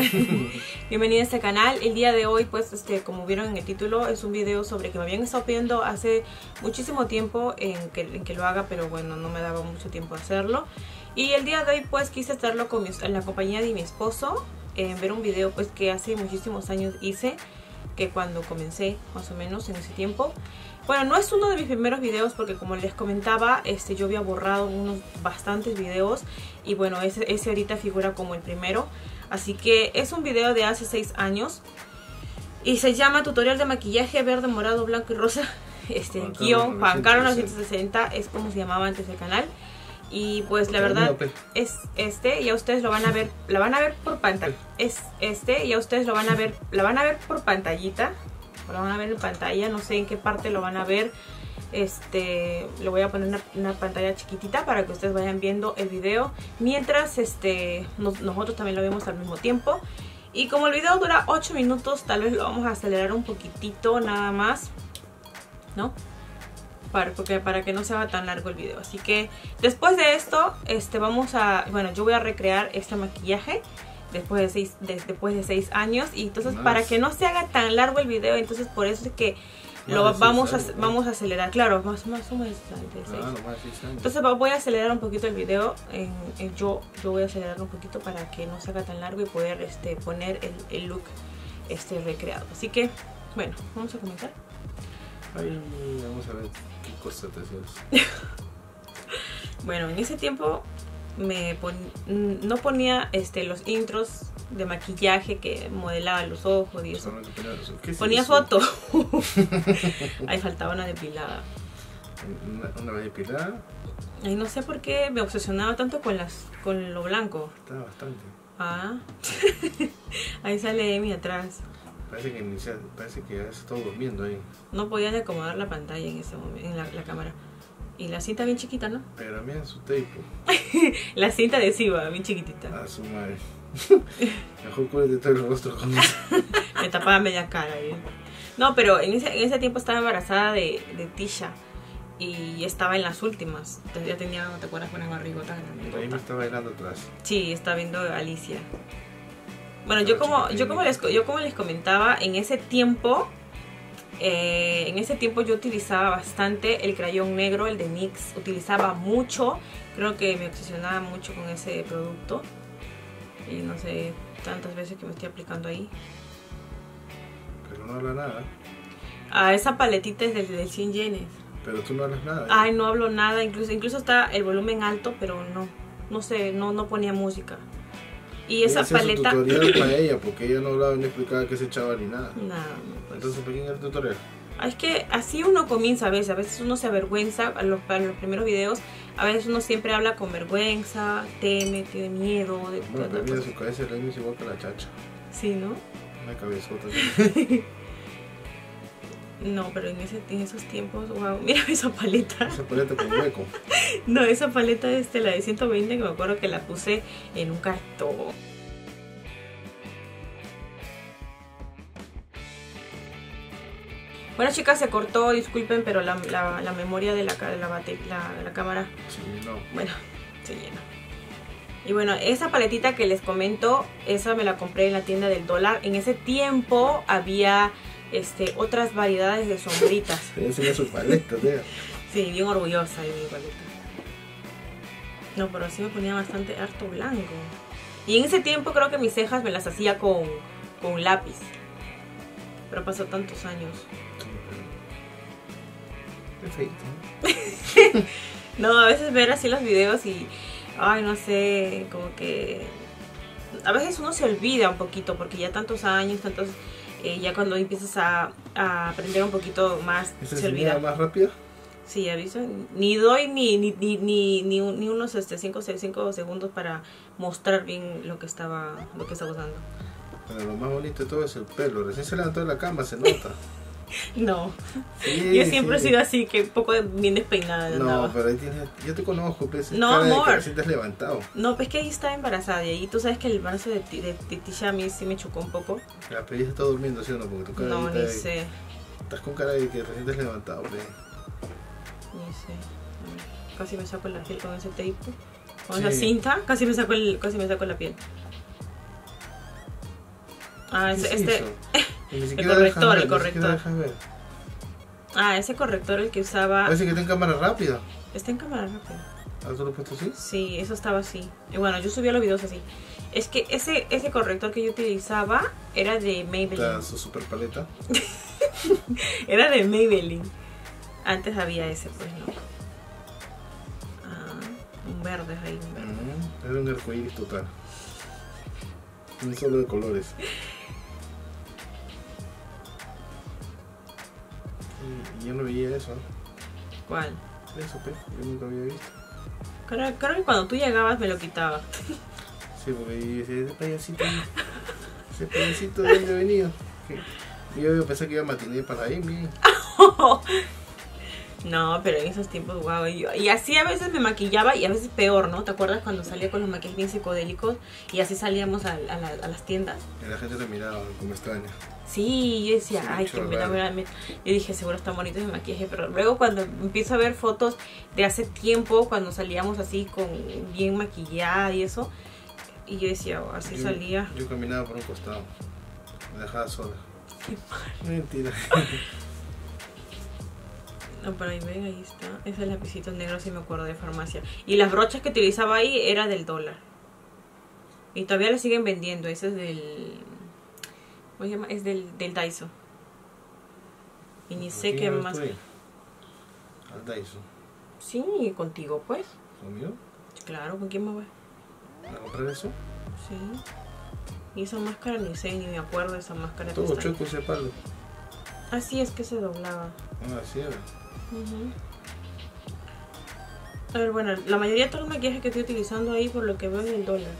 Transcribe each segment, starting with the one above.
Bienvenida a este canal. El día de hoy, pues, este, como vieron en el título, es un video sobre que me habían estado pidiendo hace muchísimo tiempo en que, en que lo haga, pero bueno, no me daba mucho tiempo hacerlo. Y el día de hoy, pues, quise hacerlo con mi- en la compañía de mi esposo, en ver un video, pues, que hace muchísimos años hice, que cuando comencé, más o menos, en ese tiempo. Bueno, no es uno de mis primeros videos porque como les comentaba, este, yo había borrado unos bastantes videos y bueno, ese, ese ahorita figura como el primero. Así que es un video de hace 6 años y se llama Tutorial de maquillaje verde, morado, blanco y rosa. Este, Juan guion Juan Carlos 960. 960 es como se llamaba antes el canal. Y pues la verdad es este, ya ustedes lo van a ver, la van a ver por pantalla. Es este, ya ustedes lo van a ver, la van a ver por pantallita. Lo van a ver en pantalla, no sé en qué parte lo van a ver. Este, le voy a poner una, una pantalla chiquitita para que ustedes vayan viendo el video. Mientras este, nos- nosotros también lo vemos al mismo tiempo. Y como el video dura 8 minutos, tal vez lo vamos a acelerar un poquitito nada más. ¿No? Para, porque, para que no se haga tan largo el video. Así que después de esto, este, vamos a, bueno, yo voy a recrear este maquillaje después de seis, de- después de seis años. Y entonces para que no se haga tan largo el video, entonces por eso es que lo vamos a, vamos a acelerar. Claro, más, más o menos. Ah. Entonces voy a acelerar un poquito el video. En, en- yo, yo voy a acelerar un poquito para que no se haga tan largo y poder este, poner el, el look este, recreado. Así que, bueno, vamos a comenzar. Ay, vamos a ver qué cosa te haces. Bueno, en ese tiempo me pon- mm, no ponía este, los intros de maquillaje que modelaba los ojos y eso. Solamente ponía foto. Ahí faltaba una depilada. Una, una depilada, Ay, no sé por qué me obsesionaba tanto con las con lo blanco. está bastante. Ah. Ahí sale Emi atrás. Parece que, parece que está durmiendo ahí. No podía ni acomodar la pantalla en ese momento, en la, la cámara. Y la cinta bien chiquita, ¿no? Pero mira su tape. La cinta adhesiva, bien chiquitita. A su madre. Mejor cúbrete todo el rostro con eso. Me tapaba media cara. ¿eh? No, pero en ese, en ese tiempo estaba embarazada de, de Tisha. Y estaba en las últimas. Entonces ya tenía, ¿te acuerdas? Una barrigota Ahí me grande. está bailando atrás. Sí, está viendo a Alicia. Bueno, yo como, yo, como les, yo como les comentaba, en ese tiempo, eh, en ese tiempo yo utilizaba bastante el crayón negro, el de NYX. Utilizaba mucho, creo que me obsesionaba mucho con ese producto. Y no sé, tantas veces que me estoy aplicando ahí. Pero no habla nada. Ah, esa paletita es del, del 100 yenes. Pero tú no hablas nada. Ay, no hablo nada, incluso, incluso está el volumen alto, pero no, no sé, no, no ponía música. Y Ella esa su paleta... tutorial para ella, porque ella no hablaba ni explicaba qué se echaba ni nada. No, pues. Entonces, ¿para quién era el tutorial? Ah, Es que así uno comienza a veces, a veces uno se avergüenza a los, para los primeros videos, a veces uno siempre habla con vergüenza, teme, tiene miedo, de, de- Bueno, de- pero mira, su cabeza de es igual que la chacha. sí, ¿no? Una cabezota. No, pero en, ese, en esos tiempos, wow, mira esa paleta. Esa paleta con hueco. No, esa paleta este, la de 120 que me acuerdo que la puse en un cartón. Bueno chicas, se cortó, disculpen, pero la, la- la memoria de la, cámara Sí, no. Bueno, se llena. Y bueno, esa paletita que les comento, esa me la compré en la tienda del dólar. En ese tiempo había este, otras variedades de sombritas. Enseña su paleta, tía. Sí, bien orgullosa de mi paleta. No, pero sí me ponía bastante harto blanco. Y en ese tiempo creo que mis cejas me las hacía con, con lápiz. Pero pasó tantos años. Perfecto. No, a veces ver así los videos y, ay, no sé, como que a veces uno se olvida un poquito porque ya tantos años, tantos, eh, ya cuando empiezas a, a aprender un poquito más, ¿Esa se olvida. más rápida? Sí, aviso. Ni doy ni, ni, ni, ni, ni, un- ni unos 5 este, cinco, se- cinco segundos para mostrar bien lo que estaba, lo que estaba usando. Pero lo más bonito de todo es el pelo. Recién se levantó de la cama, se nota. No, Sí, yo siempre sí. he sido así, que un poco de- bien despeinada. No, andaba. pero ahí tienes, yo te conozco, pues. No, de amor. recién te levantado. No, pues que ahí estaba embarazada y ahí tú sabes que el embarazo de, de, de Tisha a mí sí me chocó un poco. La pero está durmiendo, ¿sí o no? Porque tu cara No, ni de- sé, Estás con cara de que recién te has levantado, pues. ni sé. Casi me saco la piel con ese tape. Con Sí. esa cinta, casi me saco el, casi me saco la piel. Ah, ¿Qué ese- es este. el corrector, ver, el corrector. Ah, ese corrector el que usaba. Parece que está en cámara rápida. Está en cámara rápida. ¿Ah, tú lo puesto así? Sí, eso estaba así. Y bueno, yo subía los videos así. Es que ese, ese corrector que yo utilizaba era de Maybelline. su super paleta. Era de Maybelline. Antes había ese, pues no. Ah, un verde ahí, un verde. Mm, Era un arcoíris total. Un solo de colores. Y, y yo no veía eso. ¿Cuál? Eso, pues, yo nunca había visto. Creo, creo que cuando tú llegabas me lo quitaba. Sí, porque yo decía, ese payasito, ese payasito de dónde ha venido. Yo pensé que iba a matiné para ahí, bien. No, pero en esos tiempos, wow. Y, yo- y así a veces me maquillaba y a veces peor, ¿no? ¿Te acuerdas cuando salía con los maquillajes bien psicodélicos y así salíamos a, a la- a las tiendas? Y la gente te miraba como extraña. Sí, yo decía, Sí, ay, que mira, mira, mira. Yo dije, seguro está bonito ese maquillaje, pero luego cuando empiezo a ver fotos de hace tiempo, cuando salíamos así con bien maquillada y eso, y yo decía, oh, así Yo- salía. Yo caminaba por un costado. Me dejaba sola. Mentira. No, pero ahí ven, ahí está. Ese lapicito negro sí me acuerdo de farmacia. Y las brochas que utilizaba ahí era del dólar. Y todavía le siguen vendiendo. Ese es del... ¿Cómo se llama? Es del, del Daiso. Y ni sé ¿Con qué más... estoy? Al Daiso. Sí, contigo pues. ¿Conmigo? Claro, ¿con quién me voy? ¿A comprar eso? Sí. Y esa máscara ni sé, ni me acuerdo de esa máscara. Todo chueco ese palo. Así es que se doblaba. Ah, así era. A ver, bueno, la mayoría de todos los maquillajes que estoy utilizando ahí, por lo que veo, es del dólar.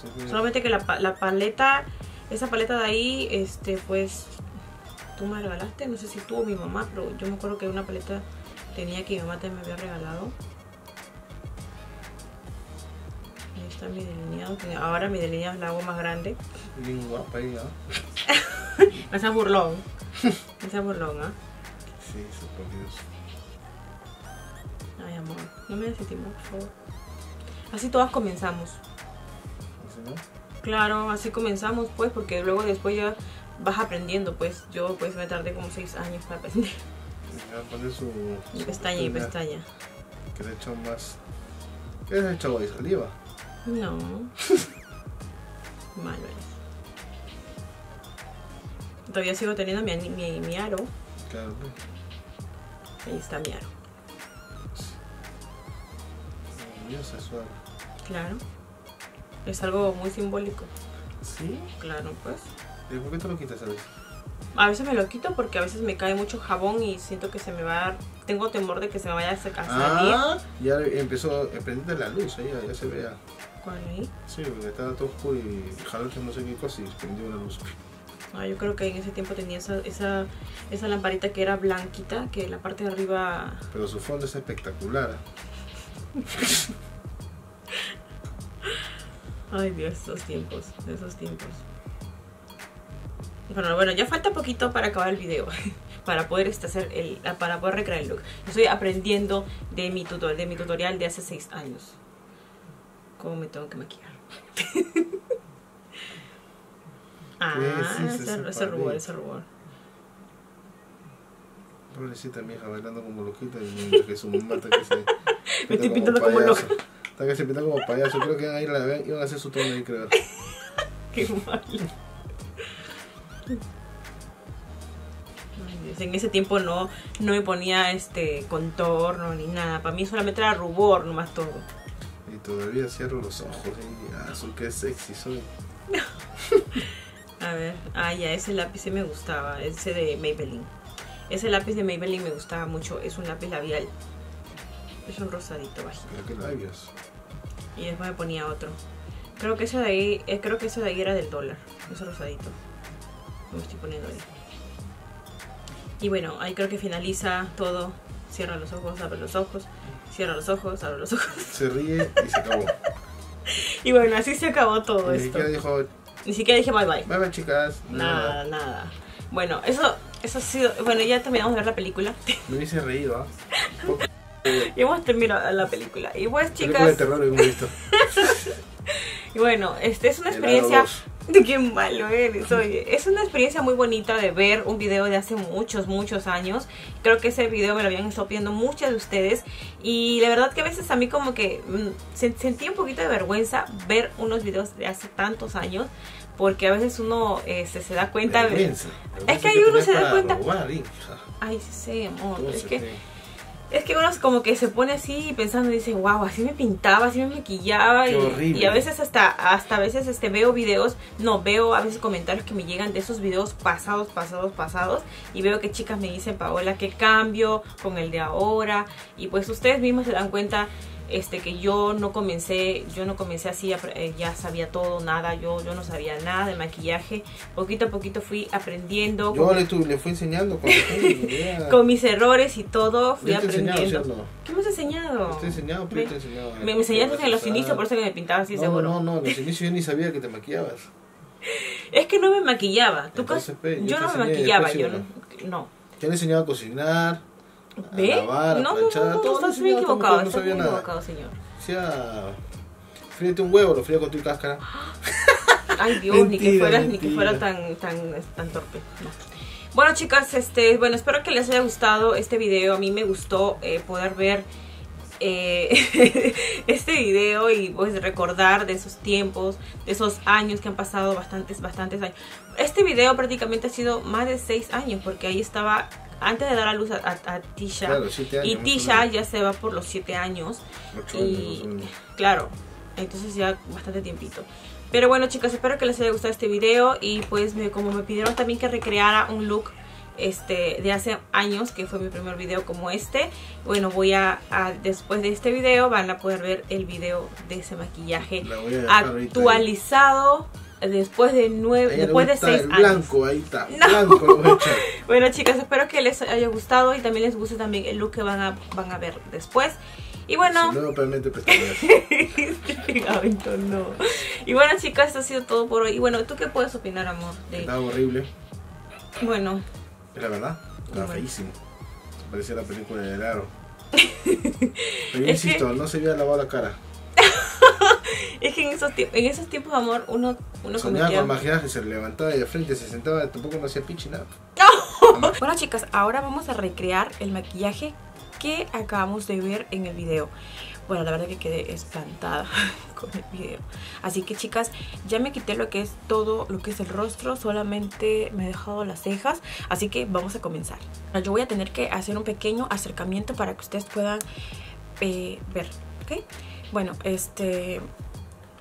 Sí. Solamente que la, pa- la paleta, esa paleta de ahí, este, pues, tú me regalaste, no sé si tú o mi mamá, pero yo me acuerdo que una paleta tenía que mi mamá también me había regalado. Ahí está mi delineado, ahora mi delineado la hago más grande. Bien guapa ahí, ¿ah? No seas burlón. No seas burlón, ¿ah? Sí, sí, por Dios. Ay, amor, no me desestimos, por favor. Así todas comenzamos. ¿Así no? Claro, así comenzamos, pues, porque luego después ya vas aprendiendo, pues. Yo, pues, me tardé como seis años para aprender. Poner su. Pestaña y pestaña. Que le echó más. ¿Qué le ahí? ¿Saliva? No. Malo es. Todavía sigo teniendo mi, mi, mi aro. Claro, pues. Ahí está mi aro. Claro. Es algo muy simbólico. ¿Sí? Claro, pues. ¿Y por qué te lo quitas a veces? A veces me lo quito porque a veces me cae mucho jabón y siento que se me va a dar... Tengo temor de que se me vaya a sa- a salir. Ah, ya empezó, prendiste la luz ahí, ya se vea. ¿Cuál ahí? Sí, porque estaba todo oscuro y jalaste no sé qué cosa y prendió la luz. Ah, yo creo que en ese tiempo tenía esa, esa, esa lamparita que era blanquita, que la parte de arriba... Pero su fondo es espectacular. Ay Dios, esos tiempos, esos tiempos. Bueno, bueno, ya falta poquito para acabar el video. Para poder este, hacer el, para poder recrear el look. Estoy aprendiendo de mi tutor, de mi tutorial de hace seis años. Cómo me tengo que maquillar. ah, sí, ese, ese ese rubor, ese rubor. Pobrecita mi hija bailando como loquita y mientras que su mamá está que se. Me estoy pinta pintando como payaso. Está que se pinta como payaso. Creo que iban a ir a la iban a hacer su tono ahí, creo. Qué mal. Ay, Dios, En ese tiempo no, no me ponía este contorno ni nada. Para mí solamente era rubor, nomás todo. Y todavía cierro los ojos y. Ah, qué sexy soy. A ver, ah, ya, ese lápiz sí me gustaba, ese de Maybelline. Ese lápiz de Maybelline me gustaba mucho, es un lápiz labial. Es un rosadito bajito. Mira qué labios. Y después me ponía otro. Creo que ese de ahí, eh, creo que ese de ahí era del dólar, ese rosadito. Me estoy poniendo ahí. Y bueno, ahí creo que finaliza todo. Cierra los ojos, abre los ojos, cierra los ojos, abre los ojos. Se ríe y se acabó. Y bueno, así se acabó todo Ni esto. siquiera dijo, Ni siquiera dije bye bye. bye bye chicas. Nada, nada. Bueno, eso, eso ha sido. Bueno, ya terminamos de ver la película. Me hubiese reído, ¿ah? y hemos terminado la película. Y pues, Película de chicas, terror hemos visto. y bueno, este es una experiencia 2. De qué malo eres, oye. Es una experiencia muy bonita de ver un video de hace muchos, muchos años. Creo que ese video me lo habían estado pidiendo muchas de ustedes. Y la verdad que a veces a mí como que mm, sentí un poquito de vergüenza ver unos videos de hace tantos años. Porque a veces uno este, se da cuenta... Vergüenza, es que hay uno se da cuenta... Ay, sí, amor. es que... Es que uno como que se pone así pensando y dice, wow, así me pintaba, así me maquillaba. Y, a veces hasta, hasta a veces este, veo videos, no, veo a veces comentarios que me llegan de esos videos pasados, pasados, pasados. Y veo que chicas me dicen, Paola, qué cambio con el de ahora. Y pues ustedes mismos se dan cuenta este que yo no comencé yo no comencé así eh, ya sabía todo nada yo yo no sabía nada de maquillaje. Poquito a poquito fui aprendiendo yo le, le fui enseñando con, con mis errores y todo fui aprendiendo. ¿qué me has enseñado? te he enseñado pero me, te he enseñado me, me enseñaste en los inicios por eso que me pintaba así no, seguro. no no en los inicios yo ni sabía que te maquillabas. Es que no me maquillaba ¿Tú yo, yo no me maquillaba yo no, no. te he enseñado a cocinar ¿Ve? lavar, no, planchar, no, no, todo no, estás muy equivocado, no estás muy equivocado, señor. Hacía... Fríete un huevo, lo fría con tu cáscara. Ay, Dios, mentira, ni que fuera, ni que fuera tan, tan, tan torpe. No. Bueno, chicas, este, bueno, espero que les haya gustado este video. A mí me gustó eh, poder ver eh, este video y pues recordar de esos tiempos, de esos años que han pasado, bastantes, bastantes años. Este video prácticamente ha sido más de seis años porque ahí estaba antes de dar a luz a, Tisha. y Tisha ya se va por los 7 años. y claro, entonces ya bastante tiempito. Pero bueno chicas, espero que les haya gustado este video y pues como me pidieron también que recreara un look este de hace años que fue mi primer video como este bueno voy a, después de este video van a poder ver el video de ese maquillaje actualizado después de nueve, después de seis años. Blanco, ahí está. Blanco bueno, chicas, espero que les haya gustado y también les guste también el look que van a, van a ver después. Y bueno. no, permite no. Y bueno, chicas, esto ha sido todo por hoy. Y bueno, ¿tú qué puedes opinar, amor? De... Estaba horrible. Bueno. Es la verdad. Estaba feísimo. Parecía la película de Laro. Pero yo insisto, no se había lavado la cara. es que en esos, en esos tiempos, amor, uno, uno Soñaba con maquillaje, se levantaba de frente se sentaba, tampoco no hacía pichi nada. bueno, chicas, ahora vamos a recrear el maquillaje que acabamos de ver en el video. Bueno, la verdad que quedé espantada con el video. Así que chicas, ya me quité lo que es todo, lo que es el rostro. Solamente me he dejado las cejas. Así que vamos a comenzar. Yo voy a tener que hacer un pequeño acercamiento para que ustedes puedan eh, ver. Bueno, este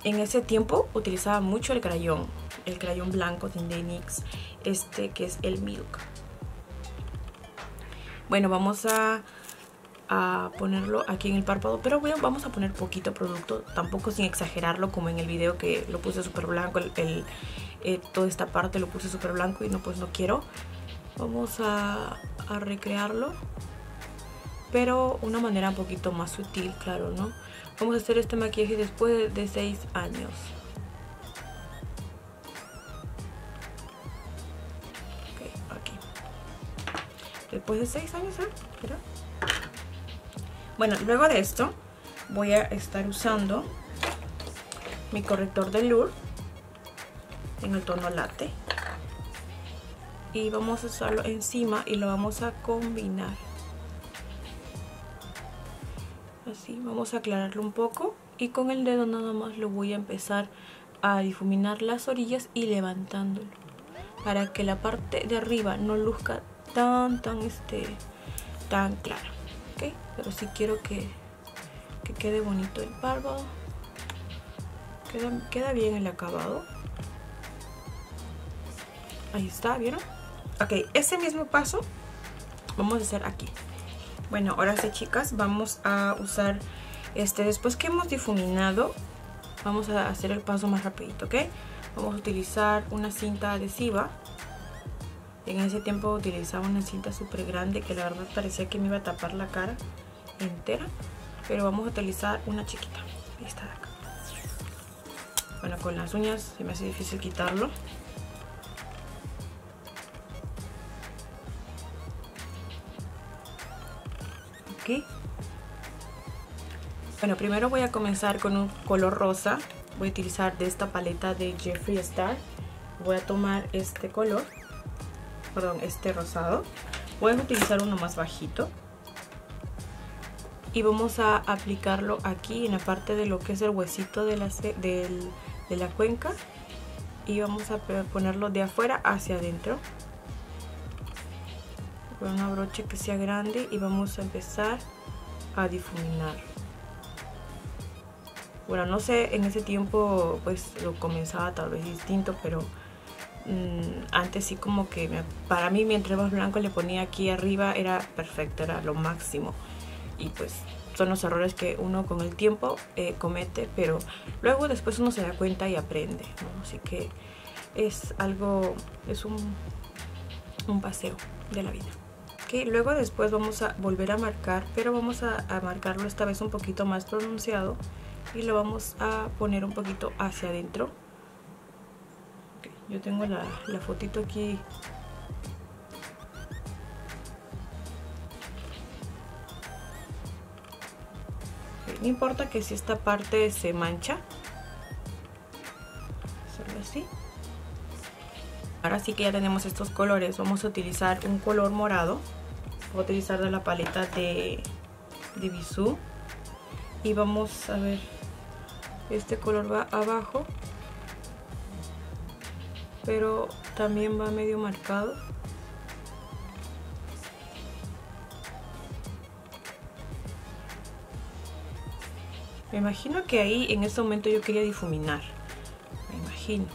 en ese tiempo utilizaba mucho el crayón, el crayón blanco de Indenix, este que es el Milk. Bueno, vamos a, a, ponerlo aquí en el párpado, pero vamos a poner poquito producto, tampoco sin exagerarlo como en el video que lo puse súper blanco, el, eh, toda esta parte lo puse súper blanco y no pues no quiero. Vamos a, recrearlo, pero una manera un poquito más sutil, claro, ¿no? Vamos a hacer este maquillaje después de 6 años. Aquí. Después de 6 años, ¿eh? Bueno, luego de esto voy a estar usando mi corrector de Lure en el tono latte. Y vamos a usarlo encima y lo vamos a combinar. Así vamos a aclararlo un poco. Y con el dedo nada más lo voy a empezar a difuminar las orillas y levantándolo. Para que la parte de arriba no luzca tan tan este tan clara ok pero si quiero que, que quede bonito el párpado queda, queda bien el acabado ahí está vieron ok ese mismo paso vamos a hacer aquí bueno, ahora sí chicas, vamos a usar, este después que hemos difuminado, vamos a hacer el paso más rapidito, ¿ok? Vamos a utilizar una cinta adhesiva. En ese tiempo utilizaba una cinta súper grande que la verdad parecía que me iba a tapar la cara entera. Pero vamos a utilizar una chiquita, esta de acá. Bueno, con las uñas se me hace difícil quitarlo. Bueno, primero voy a comenzar con un color rosa. Voy a utilizar de esta paleta de Jeffree Star. voy a tomar este color, perdón, este rosado. Voy a utilizar uno más bajito. Y vamos a aplicarlo aquí en la parte de lo que es el huesito de la, de la cuenca. Y vamos a ponerlo de afuera hacia adentro. Con una brocha que sea grande y vamos a empezar a difuminar. Bueno, no sé, en ese tiempo pues lo comenzaba tal vez distinto, pero mm, antes sí como que para mí mientras más blanco le ponía aquí arriba era perfecto, era lo máximo. Y pues son los errores que uno con el tiempo eh, comete, pero luego después uno se da cuenta y aprende, Así que es algo, es un, un paseo de la vida. Okay, luego después vamos a volver a marcar, pero vamos a, a marcarlo esta vez un poquito más pronunciado y lo vamos a poner un poquito hacia adentro yo tengo la, fotito aquí. No importa que si esta parte se mancha hacerlo así. Ahora sí que ya tenemos estos colores. Vamos a utilizar un color morado. Voy a utilizar de la paleta de, de Bisú. Y vamos a ver. Este color va abajo pero también va medio marcado. Me imagino que ahí en este momento yo quería difuminar. Me imagino.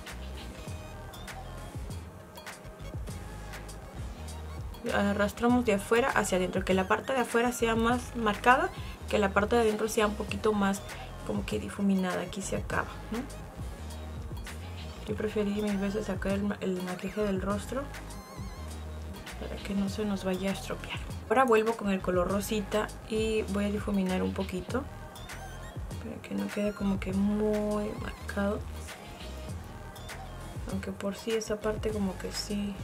Arrastramos de afuera hacia adentro que la parte de afuera sea más marcada que la parte de adentro sea un poquito más como que difuminada, aquí se acaba, ¿no? Yo preferí mil veces sacar el, maquillaje del rostro para que no se nos vaya a estropear. Ahora vuelvo con el color rosita y voy a difuminar un poquito para que no quede como que muy marcado. Aunque por sí esa parte como que sí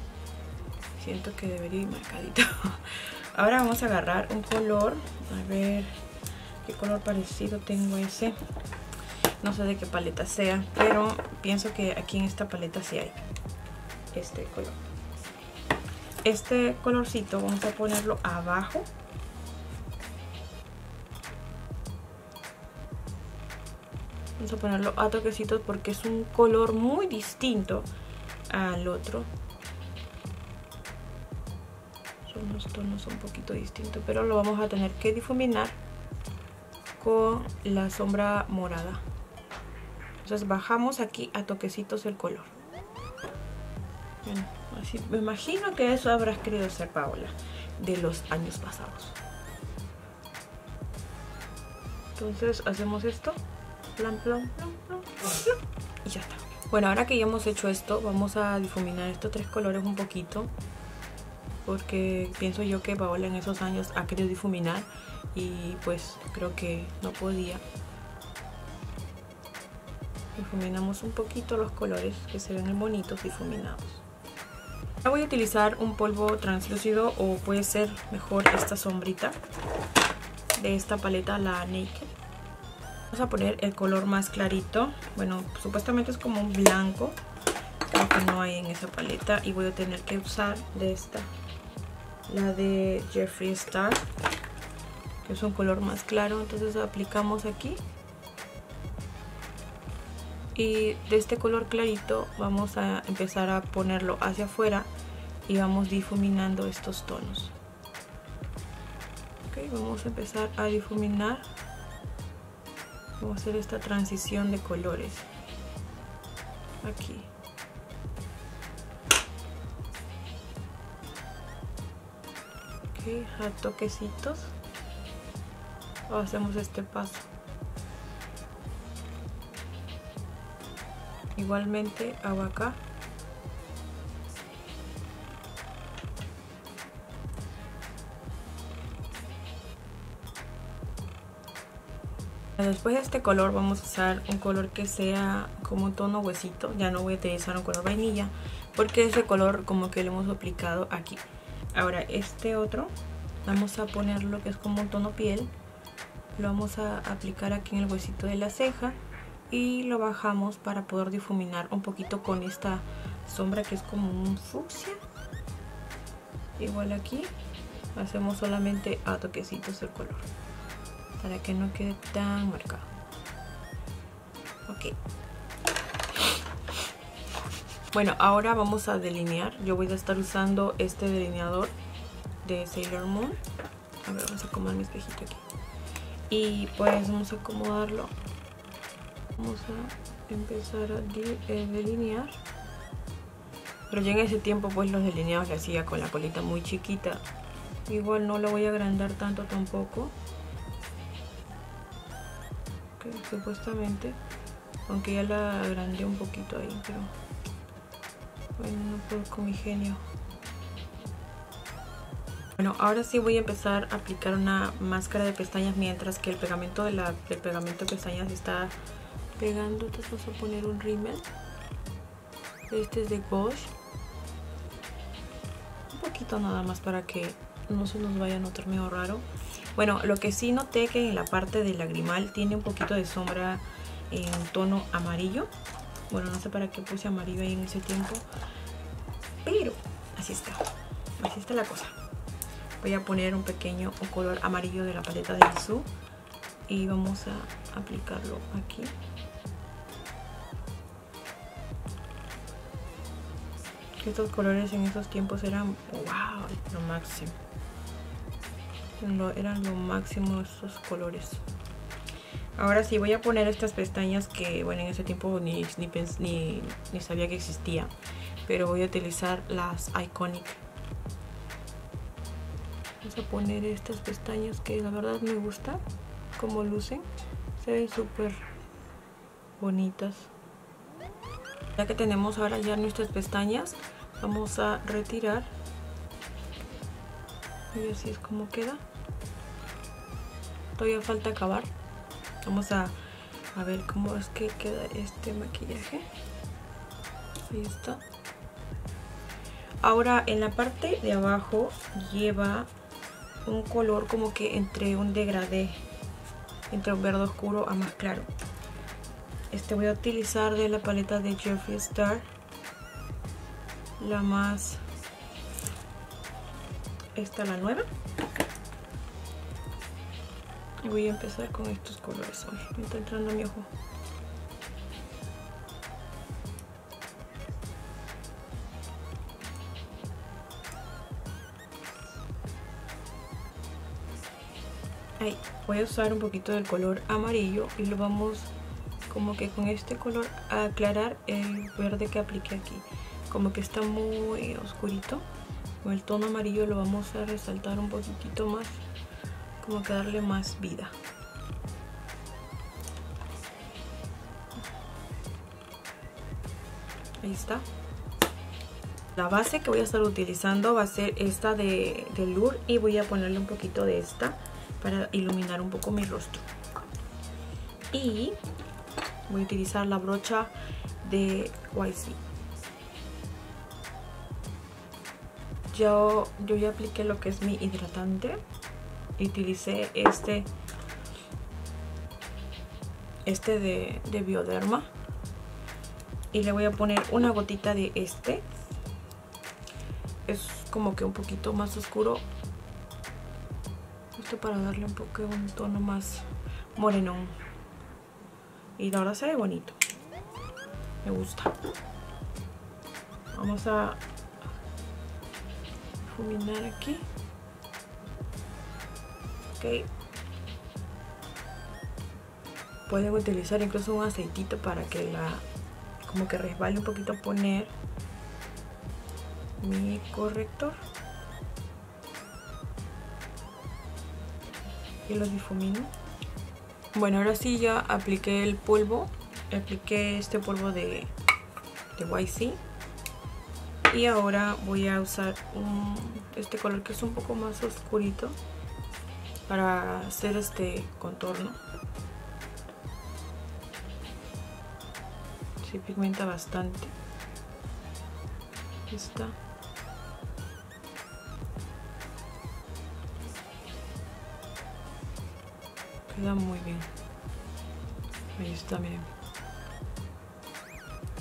siento que debería ir marcadito. Ahora vamos a agarrar un color, a ver qué color parecido tengo ese no sé de qué paleta sea pero pienso que aquí en esta paleta sí hay este color. Este colorcito vamos a ponerlo abajo. Vamos a ponerlo a toquecitos porque es un color muy distinto al otro. Son unos tonos un poquito distintos pero lo vamos a tener que difuminar la sombra morada. Entonces bajamos aquí a toquecitos el color. así, me imagino que eso habrás querido ser Paola de los años pasados. Entonces hacemos esto. y ya está. Bueno, ahora que ya hemos hecho esto, vamos a difuminar estos tres colores un poquito. Porque pienso yo que Paola en esos años ha querido difuminar y pues creo que no podía difuminamos un poquito los colores que se ven bonitos difuminados voy a utilizar un polvo translúcido o puede ser mejor esta sombrita de esta paleta la Naked. Vamos a poner el color más clarito. Bueno supuestamente es como un blanco creo que no hay en esa paleta y voy a tener que usar de esta la de Jeffree Star que es un color más claro. Entonces aplicamos aquí y de este color clarito vamos a empezar a ponerlo hacia afuera y vamos difuminando estos tonos. Ok vamos a empezar a difuminar. Vamos a hacer esta transición de colores. Aquí. Ok a toquecitos. Hacemos este paso igualmente hago acá Después de este color vamos a usar un color que sea como un tono huesito. Ya no voy a utilizar un color vainilla porque ese color como que lo hemos aplicado aquí. Ahora este otro vamos a poner lo que es como un tono piel lo vamos a aplicar aquí en el huesito de la ceja y lo bajamos para poder difuminar un poquito con esta sombra que es como un fucsia. Igual aquí hacemos solamente a toquecitos el color para que no quede tan marcado. Ok. Bueno, ahora vamos a delinear. Yo voy a estar usando este delineador de Sailor Moon. A ver, vamos a acomodar mi espejito aquí. Y pues vamos a acomodarlo. Vamos a empezar a eh, delinear. Pero ya en ese tiempo pues los delineados que hacía con la colita muy chiquita. Igual no la voy a agrandar tanto tampoco. supuestamente. Aunque ya la agrandé un poquito ahí, pero... Bueno, no puedo con mi genio. Bueno, ahora sí voy a empezar a aplicar una máscara de pestañas mientras que el pegamento de la, del pegamento de pestañas está pegando. Entonces vamos a poner un rímel. Este es de Bosch. Un poquito nada más para que no se nos vaya a notar medio raro. Bueno, lo que sí noté que en la parte del lagrimal tiene un poquito de sombra en tono amarillo. Bueno, no sé para qué puse amarillo ahí en ese tiempo. Pero así está. Así está la cosa. Voy a poner un pequeño color amarillo de la paleta de Isu. Y vamos a aplicarlo aquí. Estos colores en esos tiempos eran wow, lo máximo. eran lo máximo estos colores. Ahora sí, voy a poner estas pestañas que, bueno, en ese tiempo ni, ni, ni, sabía que existía. Pero voy a utilizar las Iconic. Vamos a poner estas pestañas que la verdad me gusta como lucen. Se ven súper bonitas. Ya que tenemos ahora ya nuestras pestañas, vamos a retirar. Y así es como queda. Todavía falta acabar. Vamos a, ver cómo es que queda este maquillaje. Ahí está. Ahora en la parte de abajo lleva un color como que entre un degradé, entre un verde oscuro a más claro. Este voy a utilizar de la paleta de Jeffree Star, la más, esta la nueva voy a empezar con estos colores. Me está entrando mi ojo. Ahí, voy a usar un poquito del color amarillo y lo vamos como que con este color a aclarar el verde que apliqué aquí. Como que está muy oscurito. Con el tono amarillo lo vamos a resaltar un poquitito más como que darle más vida. Ahí está. La base que voy a estar utilizando va a ser esta de, de y voy a ponerle un poquito de esta para iluminar un poco mi rostro. Y voy a utilizar la brocha de YC. Yo, yo ya apliqué lo que es mi hidratante utilicé este este de, de bioderma. Y le voy a poner una gotita de este. Es como que un poquito más oscuro. Esto para darle un poco un tono más moreno y ahora se ve bonito. Me gusta. Vamos a fuminar aquí. Pueden utilizar incluso un aceitito para que la como que resbale un poquito poner mi corrector. Y lo difumino. Bueno ahora sí ya apliqué el polvo. Apliqué este polvo de, de YC y ahora voy a usar este color que es un poco más oscurito para hacer este contorno. Se pigmenta bastante. está. Queda muy bien. Ahí está, miren.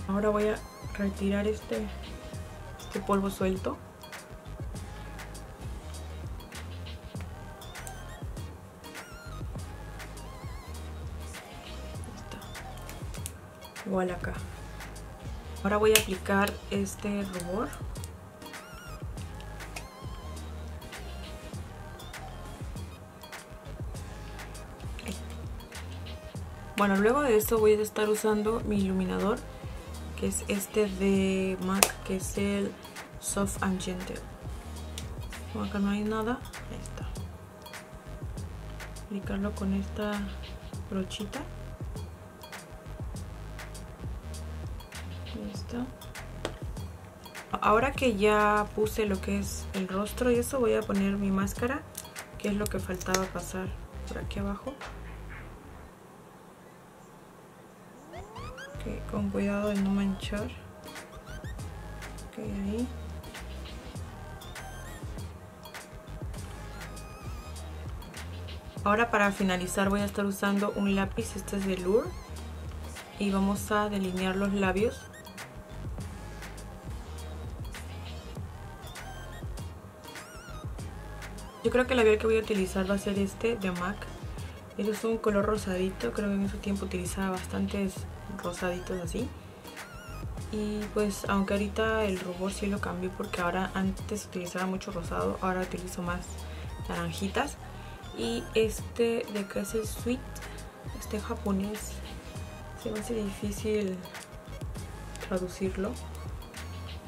Ahora voy a retirar este, este polvo suelto. Igual acá. Ahora voy a aplicar este rubor. Bueno, luego de esto voy a estar usando mi iluminador, es este de MAC, que es el Soft and Gentle. Acá no hay nada, ahí está. Aplicarlo con esta brochita. Listo. Ahora que ya puse lo que es el rostro y eso, voy a poner mi máscara, que es lo que faltaba pasar por aquí abajo. Con cuidado de no manchar. Ok, ahí. Ahora para finalizar voy a estar usando un lápiz, este es de Lure. Y vamos a delinear los labios. Yo creo que el labial que voy a utilizar va a ser este de MAC. Este es un color rosadito, creo que en ese tiempo utilizaba bastantes rosaditos así. Y pues aunque ahorita el rubor sí lo cambié porque ahora antes utilizaba mucho rosado, ahora utilizo más naranjitas. Y este de acá es el Sweet, este japonés, se me hace difícil traducirlo.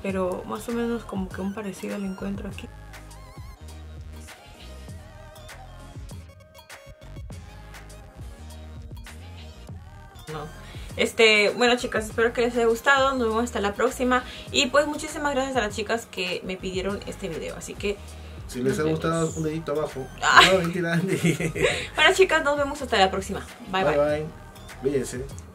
Pero más o menos como que un parecido lo encuentro aquí. Este, bueno chicas, espero que les haya gustado. Nos vemos hasta la próxima. Y pues muchísimas gracias a las chicas que me pidieron este video. Así que... Si les ha gustado, un dedito abajo. No, bueno chicas, nos vemos hasta la próxima. Bye bye. Bye bye. Bye.